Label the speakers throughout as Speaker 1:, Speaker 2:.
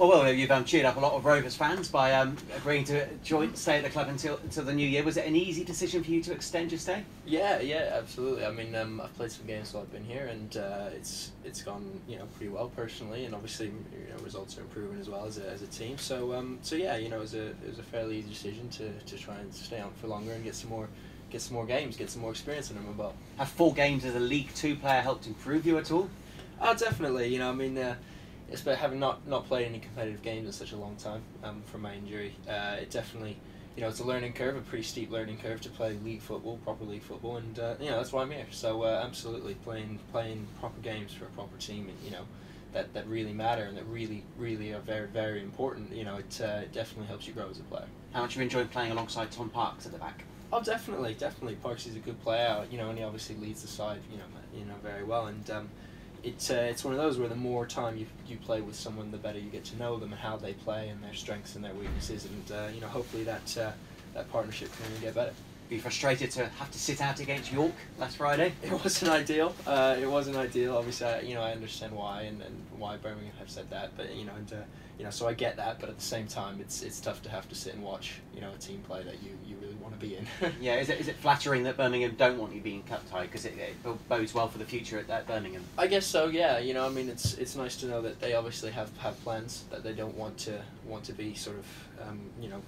Speaker 1: Well, well, you've um, cheered up a lot of Rovers fans by um, agreeing to join stay at the club until until the new year. Was it an easy decision for you to extend your stay?
Speaker 2: Yeah, yeah, absolutely. I mean, um, I've played some games while I've been here, and uh, it's it's gone you know pretty well personally, and obviously you know results are improving as well as a, as a team. So um, so yeah, you know it was a it was a fairly easy decision to, to try and stay on for longer and get some more get some more games, get some more experience under my belt.
Speaker 1: Have four games as a League Two player helped improve you at all?
Speaker 2: Oh, definitely. You know, I mean. Uh, but having not, not played any competitive games in such a long time um, from my injury, uh, it definitely, you know, it's a learning curve, a pretty steep learning curve to play league football, proper league football, and uh, you know that's why I'm here. So uh, absolutely playing playing proper games for a proper team, and you know, that, that really matter and that really really are very very important. You know, it, uh, definitely helps you grow as a player.
Speaker 1: How much have you enjoyed playing alongside Tom Parkes at the back?
Speaker 2: Oh, definitely, definitely. Parkes is a good player, you know, and he obviously leads the side, you know, you know very well, and. Um, it's uh, it's one of those where the more time you you play with someone, the better you get to know them and how they play and their strengths and their weaknesses, and uh, you know hopefully that uh, that partnership can only get better.
Speaker 1: Be frustrated to have to sit out against York last Friday?
Speaker 2: It wasn't ideal. Uh, it wasn't ideal. Obviously, I, you know I understand why and, and why Birmingham have said that, but you know and uh, you know so I get that, but at the same time, it's it's tough to have to sit and watch you know a team play that you, you really want to be in.
Speaker 1: yeah, is it is it flattering that Birmingham don't want you being cup-tied because it, it bodes well for the future at, at Birmingham?
Speaker 2: I guess so. Yeah, you know I mean it's it's nice to know that they obviously have, have plans that they don't want to want to be sort of um, you know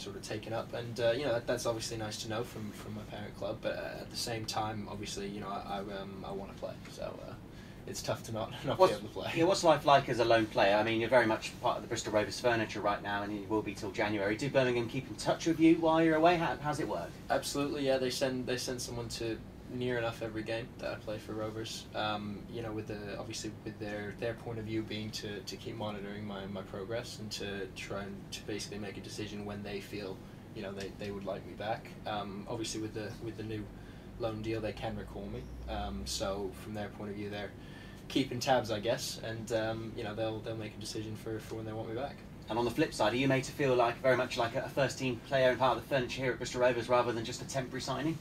Speaker 2: sort of taken up, and uh, you know that, that's obviously nice to know from from my parent club. But uh, at the same time, obviously, you know I I, um, I want to play, so uh, it's tough to not not
Speaker 1: what's,
Speaker 2: be able to play.
Speaker 1: Yeah, what's life like as a loan player? I mean, you're very much part of the Bristol Rovers furniture right now, and you will be till January. Do Birmingham keep in touch with you while you're away? How, how's it work?
Speaker 2: Absolutely, yeah. They send they send someone to near enough every game that I play for Rovers. Um, you know, with the obviously with their their point of view being to, to keep monitoring my, my progress and to try and to basically make a decision when they feel you know they, they would like me back. Um, obviously with the with the new loan deal they can recall me. Um, so from their point of view they're keeping tabs I guess and um, you know they'll they'll make a decision for, for when they want me back.
Speaker 1: And on the flip side, are you made to feel like very much like a first team player and part of the furniture here at Bristol Rovers rather than just a temporary signing?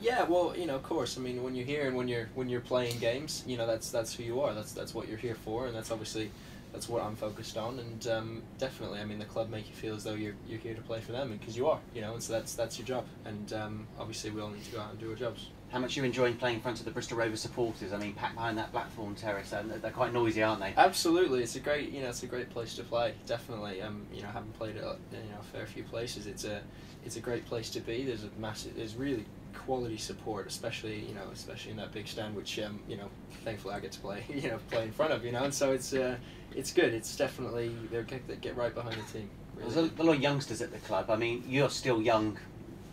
Speaker 2: Yeah, well, you know, of course. I mean, when you're here and when you're when you're playing games, you know, that's that's who you are. That's that's what you're here for, and that's obviously that's what I'm focused on. And um, definitely, I mean, the club make you feel as though you're you're here to play for them, because you are, you know. And so that's that's your job. And um, obviously, we all need to go out and do our jobs.
Speaker 1: How much are you enjoying playing in front of the Bristol Rovers supporters? I mean, packed behind that Blackthorn terrace, and they're quite noisy, aren't they?
Speaker 2: Absolutely, it's a great, you know, it's a great place to play. Definitely, um, you know, having played at you know a fair few places, it's a, it's a great place to be. There's a massive, there's really quality support, especially you know, especially in that big stand, which um, you know, thankfully I get to play, you know, play in front of, you know, and so it's uh, it's good. It's definitely they're get, get right behind the team.
Speaker 1: Really. There's a, a lot of youngsters at the club. I mean, you're still young,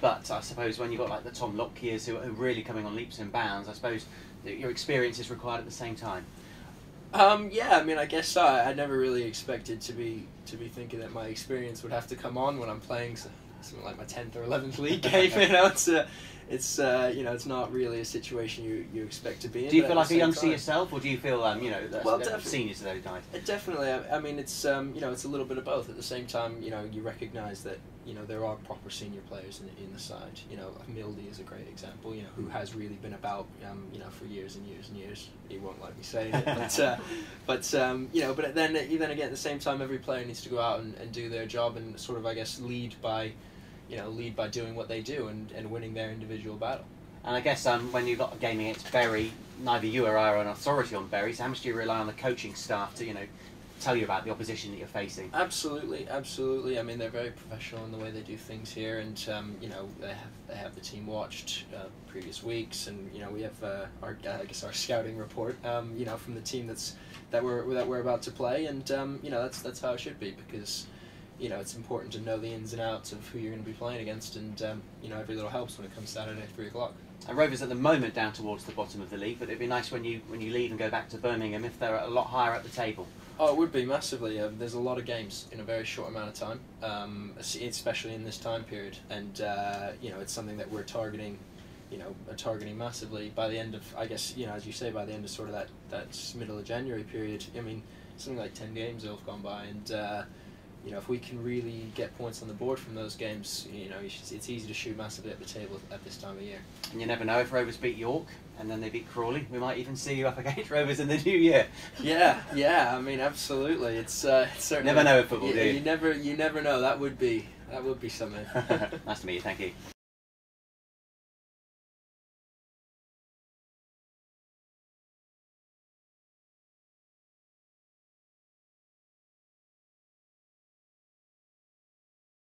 Speaker 1: but I suppose when you've got like the Tom Lockyers who are really coming on leaps and bounds, I suppose your experience is required at the same time.
Speaker 2: Um, yeah, I mean, I guess so. I, I never really expected to be to be thinking that my experience would have to come on when I'm playing something like my tenth or eleventh league game. You know, it's uh, it's uh, you know it's not really a situation you, you expect to be in.
Speaker 1: Do you feel like a youngster time. yourself, or do you feel um, you know that's,
Speaker 2: well,
Speaker 1: that's seniors to those guys?
Speaker 2: Definitely. I, I mean, it's um, you know it's a little bit of both. At the same time, you know you recognise that you know there are proper senior players in, in the side. You know, Mildy is a great example. You know, who has really been about um, you know for years and years and years. He won't like me saying it, but uh, but um, you know, but then then again at the same time, every player needs to go out and, and do their job and sort of I guess lead by you know, lead by doing what they do and, and winning their individual battle.
Speaker 1: And I guess um, when you've got a game against Bury, neither you or I are an authority on Bury. So how much do you rely on the coaching staff to, you know, tell you about the opposition that you're facing?
Speaker 2: Absolutely, absolutely. I mean, they're very professional in the way they do things here, and um, you know, they have they have the team watched uh, previous weeks, and you know, we have uh, our I guess our scouting report, um, you know, from the team that's that we're that we're about to play, and um, you know, that's that's how it should be because you know, it's important to know the ins and outs of who you're going to be playing against, and um, you know, every little helps when it comes Saturday three o'clock.
Speaker 1: And Rovers at the moment down towards the bottom of the league, but it'd be nice when you when you leave and go back to Birmingham if they're a lot higher up the table.
Speaker 2: Oh, it would be massively. Um, there's a lot of games in a very short amount of time, um, especially in this time period, and uh, you know, it's something that we're targeting. You know, are targeting massively by the end of, I guess, you know, as you say, by the end of sort of that that middle of January period. I mean, something like ten games will have gone by, and. Uh, you know, if we can really get points on the board from those games, you know, it's easy to shoot massively at the table at this time of year.
Speaker 1: And you never know if Rovers beat York and then they beat Crawley. We might even see you up against Rovers in the new year.
Speaker 2: Yeah, yeah. I mean, absolutely. It's, uh, it's certainly
Speaker 1: Never know with football,
Speaker 2: you,
Speaker 1: do you?
Speaker 2: you never, you never know. That would be, that would be something.
Speaker 1: nice to meet you. Thank you.